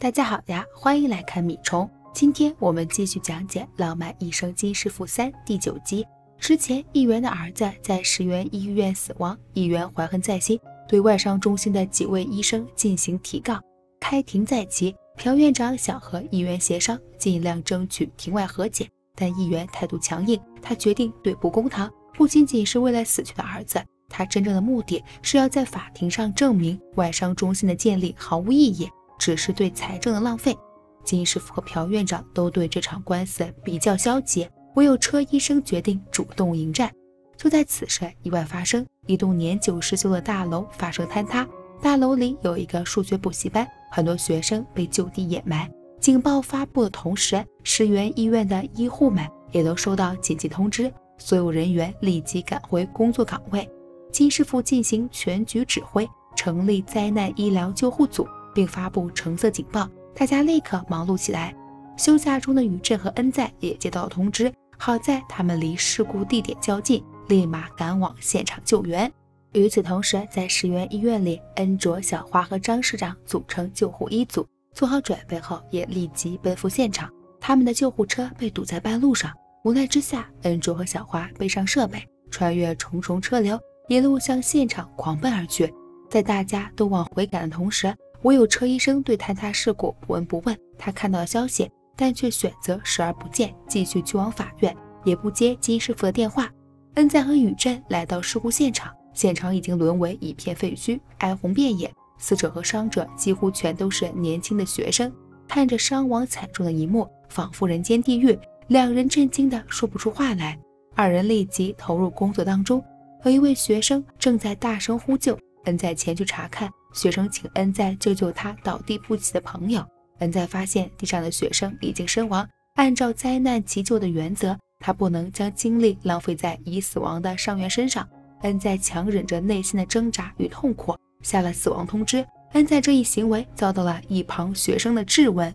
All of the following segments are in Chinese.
大家好呀，欢迎来看米虫。今天我们继续讲解《浪漫医生金师傅三》第九集。之前议员的儿子在石原医院死亡，议员怀恨在心，对外伤中心的几位医生进行提告。开庭在即，朴院长想和议员协商，尽量争取庭外和解，但议员态度强硬，他决定对簿公堂。不仅仅是为了死去的儿子，他真正的目的是要在法庭上证明外伤中心的建立毫无意义，只是对财政的浪费。金师傅和朴院长都对这场官司比较消极，唯有车医生决定主动迎战。就在此时，意外发生，一栋年久失修的大楼发生坍塌，大楼里有一个数学补习班，很多学生被就地掩埋。警报发布的同时，石原医院的医护们也都收到紧急通知。所有人员立即赶回工作岗位，金师傅进行全局指挥，成立灾难医疗救护组，并发布橙色警报。大家立刻忙碌起来。休假中的宇振和恩在也接到了通知，好在他们离事故地点较近，立马赶往现场救援。与此同时，在石原医院里，恩卓、小花和张市长组成救护一组，做好准备后也立即奔赴现场。他们的救护车被堵在半路上。无奈之下，恩卓和小花背上设备，穿越重重车流，一路向现场狂奔而去。在大家都往回赶的同时，唯有车医生对坍塌事故不闻不问。他看到了消息，但却选择视而不见，继续去往法院，也不接金师傅的电话。恩在和宇振来到事故现场，现场已经沦为一片废墟，哀鸿遍野，死者和伤者几乎全都是年轻的学生。看着伤亡惨重的一幕，仿佛人间地狱。两人震惊的说不出话来，二人立即投入工作当中。有一位学生正在大声呼救，恩在前去查看。学生请恩在救救他倒地不起的朋友。恩在发现地上的学生已经身亡，按照灾难急救的原则，他不能将精力浪费在已死亡的伤员身上。恩在强忍着内心的挣扎与痛苦，下了死亡通知。恩在这一行为遭到了一旁学生的质问。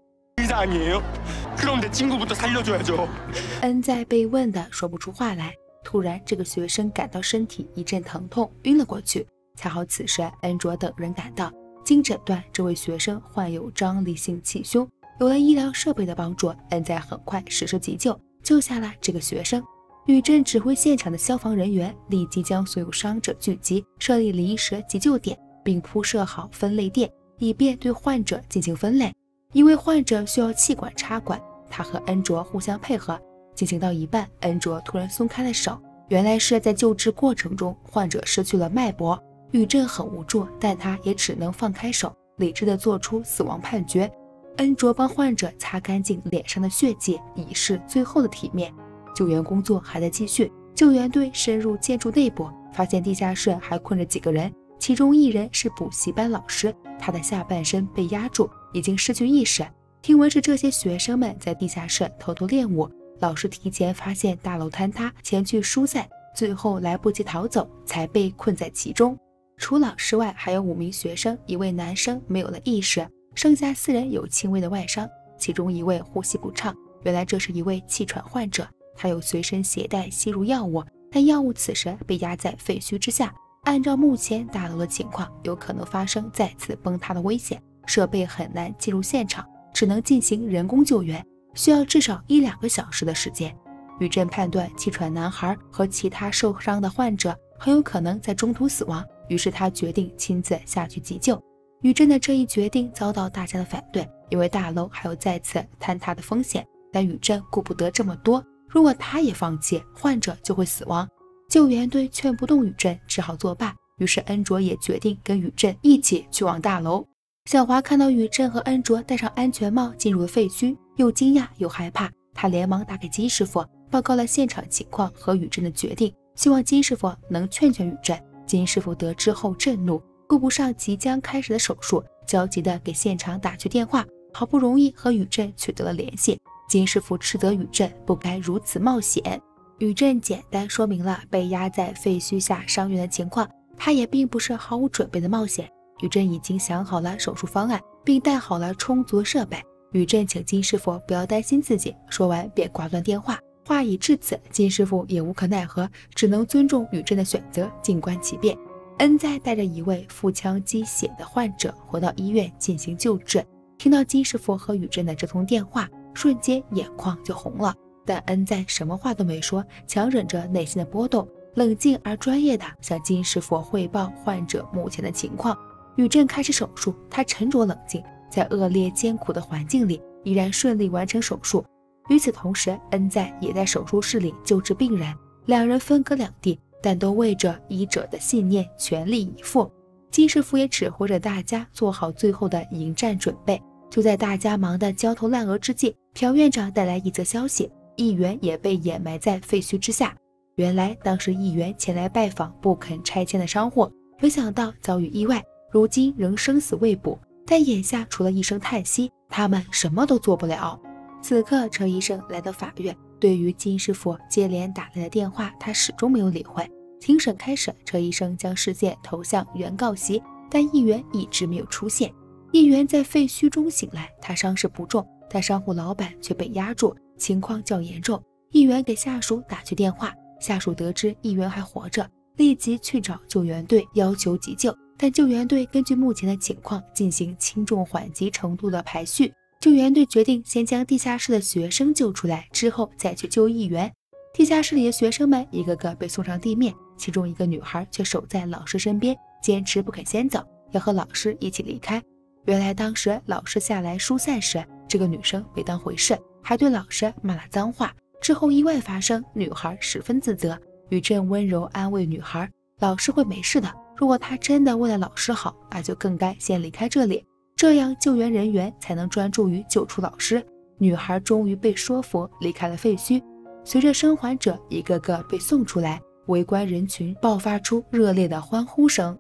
恩在被问的说不出话来，突然这个学生感到身体一阵疼痛，晕了过去。恰好此时恩卓等人赶到，经诊断，这位学生患有张力性气胸。有了医疗设备的帮助，恩在很快实施急救，救下了这个学生。宇镇指挥现场的消防人员立即将所有伤者聚集，设立临时急救点，并铺设好分类垫，以便对患者进行分类。一位患者需要气管插管，他和恩卓互相配合，进行到一半，恩卓突然松开了手，原来是在救治过程中，患者失去了脉搏。宇振很无助，但他也只能放开手，理智的做出死亡判决。恩卓帮患者擦干净脸上的血迹，以示最后的体面。救援工作还在继续，救援队深入建筑内部，发现地下室还困着几个人，其中一人是补习班老师，他的下半身被压住。已经失去意识。听闻是这些学生们在地下室偷偷练武，老师提前发现大楼坍塌，前去疏散，最后来不及逃走，才被困在其中。除老师外，还有五名学生，一位男生没有了意识，剩下四人有轻微的外伤，其中一位呼吸不畅。原来这是一位气喘患者，他有随身携带吸入药物，但药物此时被压在废墟之下。按照目前大楼的情况，有可能发生再次崩塌的危险。设备很难进入现场，只能进行人工救援，需要至少一两个小时的时间。宇振判断气喘男孩和其他受伤的患者很有可能在中途死亡，于是他决定亲自下去急救。宇振的这一决定遭到大家的反对，因为大楼还有再次坍塌的风险。但宇振顾不得这么多，如果他也放弃，患者就会死亡。救援队劝不动宇振，只好作罢。于是恩卓也决定跟宇振一起去往大楼。小华看到宇振和恩卓戴上安全帽进入了废墟，又惊讶又害怕。他连忙打给金师傅，报告了现场情况和宇振的决定，希望金师傅能劝劝宇振。金师傅得知后震怒，顾不上即将开始的手术，焦急地给现场打去电话。好不容易和宇振取得了联系，金师傅斥责宇振不该如此冒险。宇振简单说明了被压在废墟下伤员的情况，他也并不是毫无准备的冒险。宇振已经想好了手术方案，并带好了充足设备。宇振请金师傅不要担心自己，说完便挂断电话。话已至此，金师傅也无可奈何，只能尊重宇振的选择，静观其变。恩在带着一位腹腔积血的患者回到医院进行救治。听到金师傅和宇振的这通电话，瞬间眼眶就红了。但恩在什么话都没说，强忍着内心的波动，冷静而专业的向金师傅汇报患者目前的情况。宇振开始手术，他沉着冷静，在恶劣艰苦的环境里依然顺利完成手术。与此同时，恩在也在手术室里救治病人，两人分隔两地，但都为着医者的信念全力以赴。金师傅也指挥着大家做好最后的迎战准备。就在大家忙得焦头烂额之际，朴院长带来一则消息。议员也被掩埋在废墟之下。原来当时议员前来拜访不肯拆迁的商户，没想到遭遇意外，如今仍生死未卜。但眼下除了一声叹息，他们什么都做不了。此刻，车医生来到法院，对于金师傅接连打来的电话，他始终没有理会。庭审开始，车医生将事件投向原告席，但议员一直没有出现。议员在废墟中醒来，他伤势不重，但商户老板却被压住。情况较严重，议员给下属打去电话，下属得知议员还活着，立即去找救援队要求急救。但救援队根据目前的情况进行轻重缓急程度的排序。救援队决定先将地下室的学生救出来，之后再去救议员。地下室里的学生们一个个被送上地面，其中一个女孩却守在老师身边，坚持不肯先走，要和老师一起离开。原来当时老师下来疏散时，这个女生没当回事。还对老师骂了脏话，之后意外发生，女孩十分自责。宇振温柔安慰女孩：“老师会没事的。如果他真的为了老师好，那就更该先离开这里，这样救援人员才能专注于救出老师。”女孩终于被说服，离开了废墟。随着生还者一个个被送出来，围观人群爆发出热烈的欢呼声。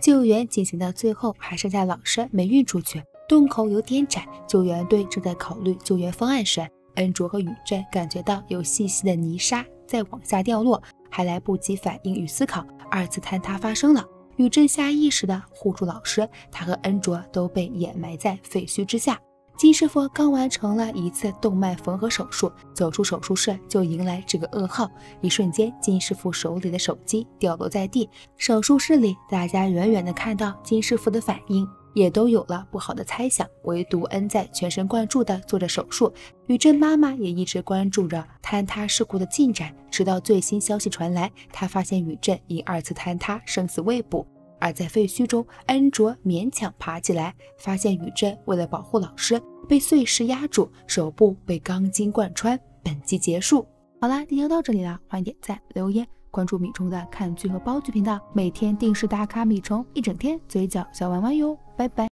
救援进行到最后，还剩下老师没运出去。洞口有点窄，救援队正在考虑救援方案时，恩卓和宇振感觉到有细细的泥沙在往下掉落，还来不及反应与思考，二次坍塌发生了。宇振下意识地护住老师，他和恩卓都被掩埋在废墟之下。金师傅刚完成了一次动脉缝合手术，走出手术室就迎来这个噩耗。一瞬间，金师傅手里的手机掉落在地。手术室里，大家远远地看到金师傅的反应。也都有了不好的猜想，唯独恩在全神贯注地做着手术。宇振妈妈也一直关注着坍塌事故的进展，直到最新消息传来，她发现宇振因二次坍塌生死未卜。而在废墟中，恩卓勉强爬起来，发现宇振为了保护老师被碎石压住，手部被钢筋贯穿。本集结束，好啦，今天到这里了，欢迎点赞、留言、关注米虫的看剧和煲剧频道，每天定时打卡米虫一整天，嘴角笑弯弯哟。拜拜。